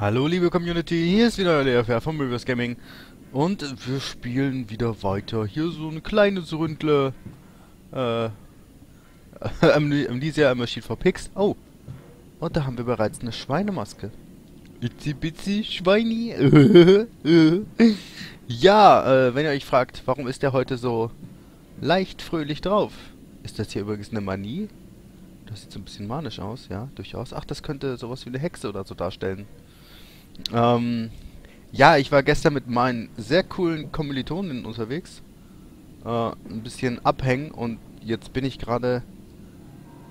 Hallo liebe Community, hier ist wieder der LFR von Möbers Gaming und wir spielen wieder weiter. Hier so eine kleine Ründle äh Amnesia Machine for Pigs. Oh, und da haben wir bereits eine Schweinemaske. Itzi bitzi Schweini. ja, äh, wenn ihr euch fragt, warum ist der heute so leicht fröhlich drauf? Ist das hier übrigens eine Manie? Das sieht so ein bisschen manisch aus, ja, durchaus. Ach, das könnte sowas wie eine Hexe oder so darstellen. Ähm, ja, ich war gestern mit meinen sehr coolen Kommilitonen unterwegs. Äh, ein bisschen abhängen und jetzt bin ich gerade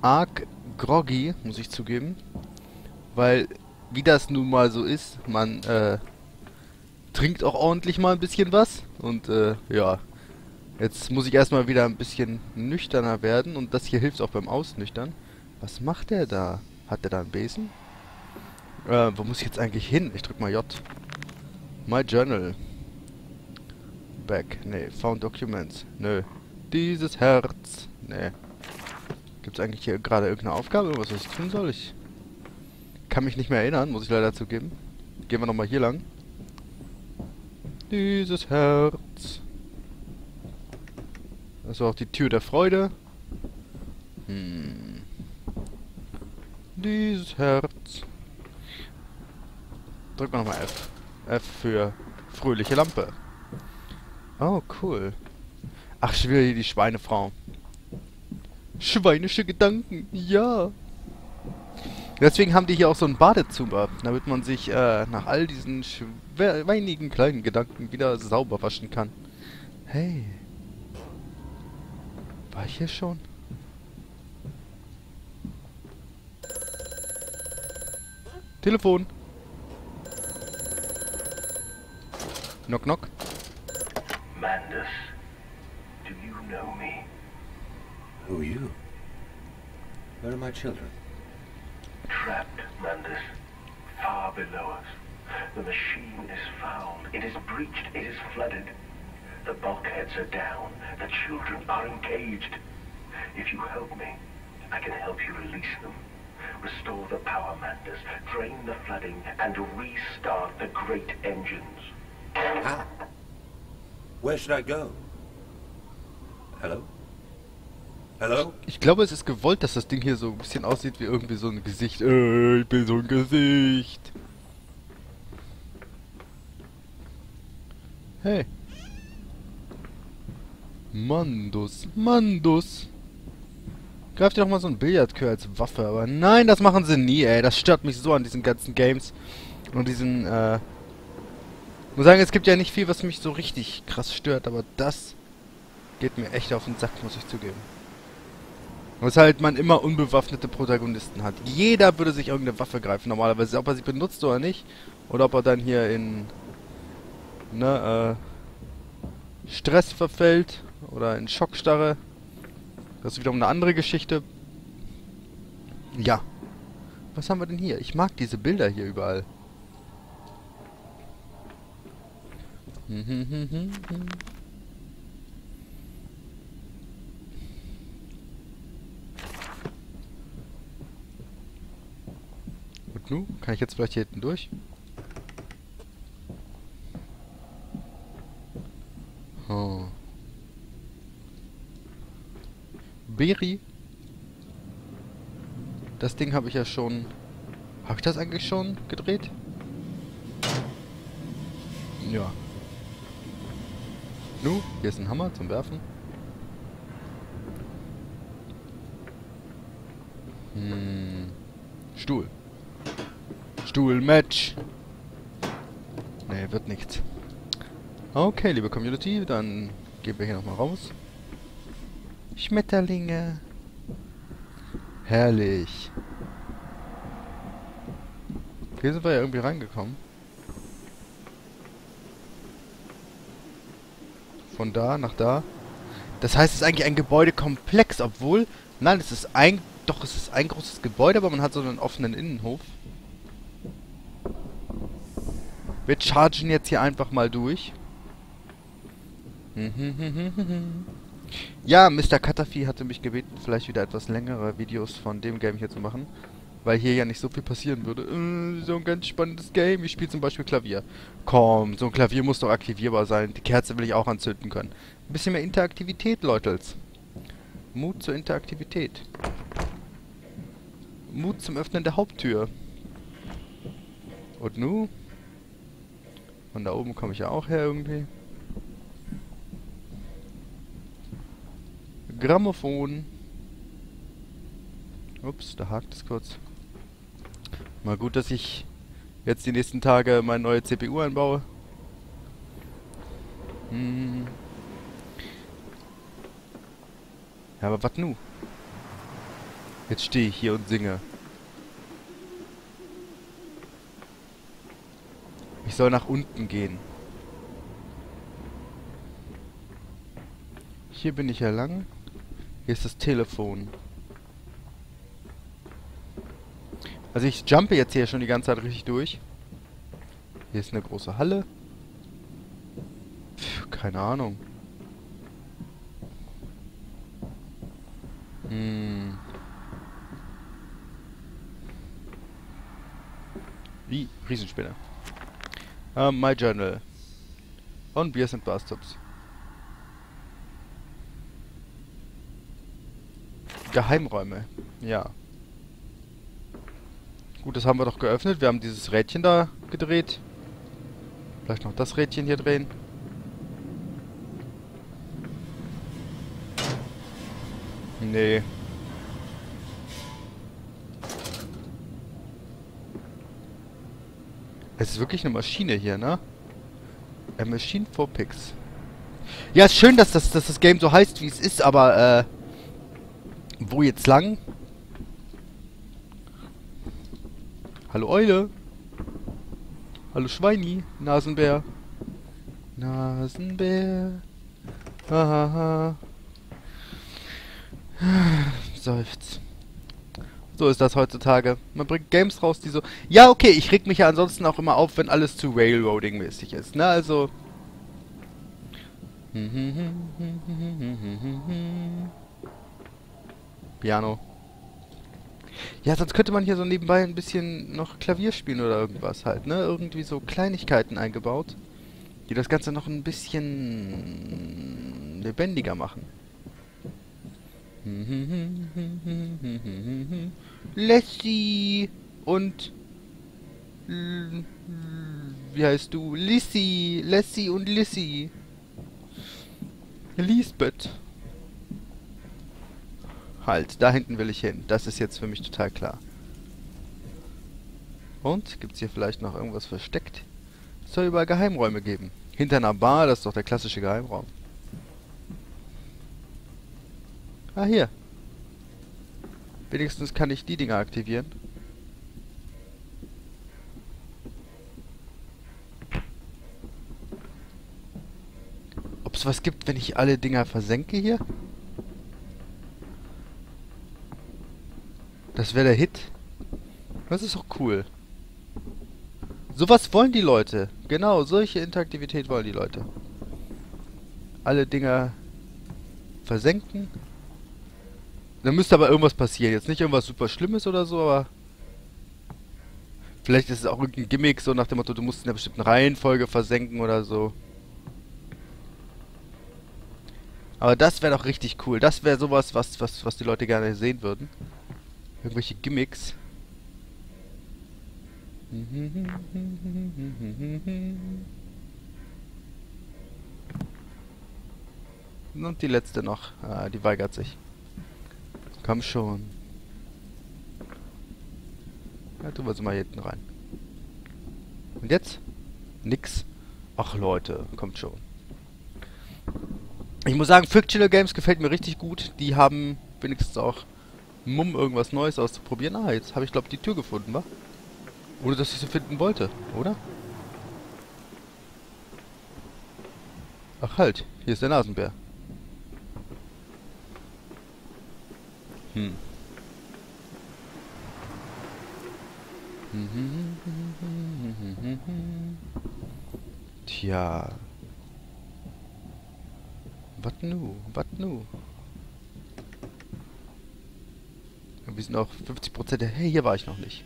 arg groggy, muss ich zugeben. Weil, wie das nun mal so ist, man äh, trinkt auch ordentlich mal ein bisschen was. Und äh, ja, jetzt muss ich erstmal wieder ein bisschen nüchterner werden. Und das hier hilft auch beim Ausnüchtern. Was macht der da? Hat der da einen Besen? Äh, wo muss ich jetzt eigentlich hin? Ich drück mal J. My Journal. Back. Nee. Found Documents. Nö. Dieses Herz. Nee. Gibt es eigentlich hier gerade irgendeine Aufgabe, was ich tun soll? Ich kann mich nicht mehr erinnern, muss ich leider zugeben. Gehen wir nochmal hier lang. Dieses Herz. Das war auch die Tür der Freude. Hm. Dieses Herz. Drücken wir nochmal F. F für fröhliche Lampe. Oh, cool. Ach, ich will hier die Schweinefrau. Schweinische Gedanken, ja. Deswegen haben die hier auch so ein Badezimmer, damit man sich äh, nach all diesen schweinigen kleinen Gedanken wieder sauber waschen kann. Hey. War ich hier schon? Telefon. Knock, knock. Mandus, do you know me? Who are you? Where are my children? Trapped, Mandus, far below us. The machine is fouled. It is breached. It is flooded. The bulkheads are down. The children are engaged. If you help me, I can help you release them. Restore the power, Mandus. Drain the flooding and restart the great engines. How? Where should I go? Hello? Hello? Ich glaube, es ist gewollt, dass das Ding hier so ein bisschen aussieht wie irgendwie so ein Gesicht. Äh, ich bin so ein Gesicht. Hey. Mandus, Mandus. Greif dir doch mal so ein Billardkör als Waffe, aber nein, das machen sie nie, ey. Das stört mich so an diesen ganzen Games und diesen, äh, muss sagen, es gibt ja nicht viel, was mich so richtig krass stört, aber das geht mir echt auf den Sack, muss ich zugeben. Was halt man immer unbewaffnete Protagonisten hat. Jeder würde sich irgendeine Waffe greifen, normalerweise, ob er sie benutzt oder nicht. Oder ob er dann hier in ne, äh, Stress verfällt oder in Schockstarre. Das ist wiederum eine andere Geschichte. Ja. Was haben wir denn hier? Ich mag diese Bilder hier überall. Und nu? Kann ich jetzt vielleicht hier hinten durch? Oh. Beri. Das Ding habe ich ja schon... Habe ich das eigentlich schon gedreht? Ja. Nu, hier ist ein Hammer zum Werfen. Hm. Stuhl. Stuhl-Match. Ne, wird nichts. Okay, liebe Community, dann gehen wir hier nochmal raus. Schmetterlinge. Herrlich. Hier sind wir ja irgendwie reingekommen. Von da nach da. Das heißt, es ist eigentlich ein Gebäudekomplex, obwohl... Nein, es ist ein... Doch, es ist ein großes Gebäude, aber man hat so einen offenen Innenhof. Wir chargen jetzt hier einfach mal durch. Ja, Mr. Cuttafee hatte mich gebeten, vielleicht wieder etwas längere Videos von dem Game hier zu machen. Weil hier ja nicht so viel passieren würde. Äh, so ein ganz spannendes Game. Ich spiele zum Beispiel Klavier. Komm, so ein Klavier muss doch aktivierbar sein. Die Kerze will ich auch anzünden können. Ein bisschen mehr Interaktivität, Leutels. Mut zur Interaktivität. Mut zum Öffnen der Haupttür. Und nu? Von da oben komme ich ja auch her irgendwie. Grammophon. Ups, da hakt es kurz. Mal gut, dass ich jetzt die nächsten Tage meine neue CPU einbaue. Hm. Ja, aber was nu? Jetzt stehe ich hier und singe. Ich soll nach unten gehen. Hier bin ich ja lang. Hier ist das Telefon. Also ich jumpe jetzt hier schon die ganze Zeit richtig durch. Hier ist eine große Halle. Pff, keine Ahnung. Hm. Wie? Riesenspinne. Um, my Journal. Und wir sind Bastards. Geheimräume. Ja. Gut, das haben wir doch geöffnet. Wir haben dieses Rädchen da gedreht. Vielleicht noch das Rädchen hier drehen. Nee. Es ist wirklich eine Maschine hier, ne? A Machine for Pigs. Ja, ist schön, dass das, dass das Game so heißt, wie es ist, aber, äh... Wo jetzt lang? Hallo Eule. Hallo Schweini. Nasenbär. Nasenbär. Hahaha. Seufzt. So ist das heutzutage. Man bringt Games raus, die so... Ja, okay, ich reg mich ja ansonsten auch immer auf, wenn alles zu Railroading-mäßig ist, ne? Also... Piano. Ja, sonst könnte man hier so nebenbei ein bisschen noch Klavier spielen oder irgendwas halt, ne? Irgendwie so Kleinigkeiten eingebaut, die das Ganze noch ein bisschen lebendiger machen. Lassie und wie heißt du? Lissy, Lassie und Lissy. Lisbeth. Halt, da hinten will ich hin. Das ist jetzt für mich total klar. Und? Gibt es hier vielleicht noch irgendwas versteckt? Es soll überall Geheimräume geben. Hinter einer Bar, das ist doch der klassische Geheimraum. Ah, hier. Wenigstens kann ich die Dinger aktivieren. Ob es was gibt, wenn ich alle Dinger versenke hier? Das wäre der Hit. Das ist auch cool. Sowas wollen die Leute. Genau, solche Interaktivität wollen die Leute. Alle Dinger versenken. Da müsste aber irgendwas passieren. Jetzt nicht irgendwas super Schlimmes oder so, aber... Vielleicht ist es auch irgendein Gimmick, so nach dem Motto, du musst in einer bestimmten Reihenfolge versenken oder so. Aber das wäre doch richtig cool. Das wäre sowas, was, was, was die Leute gerne sehen würden. Irgendwelche Gimmicks. Und die letzte noch. Ah, die weigert sich. Komm schon. Ja, tun wir sie mal hinten rein. Und jetzt? Nix. Ach Leute, kommt schon. Ich muss sagen, Fictional Games gefällt mir richtig gut. Die haben wenigstens auch Mumm, irgendwas Neues auszuprobieren. Ah, jetzt habe ich, glaube die Tür gefunden, wa? Ohne, dass ich sie finden wollte, oder? Ach halt, hier ist der Nasenbär. Hm. Tja. Was nu? Was nu? Wir sind auch 50% der... Hey, hier war ich noch nicht.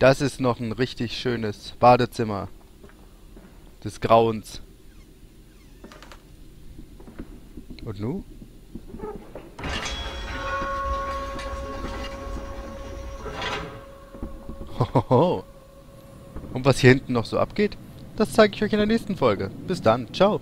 Das ist noch ein richtig schönes Badezimmer. Des Grauens. Und nu? Hohoho. Und was hier hinten noch so abgeht, das zeige ich euch in der nächsten Folge. Bis dann. Ciao.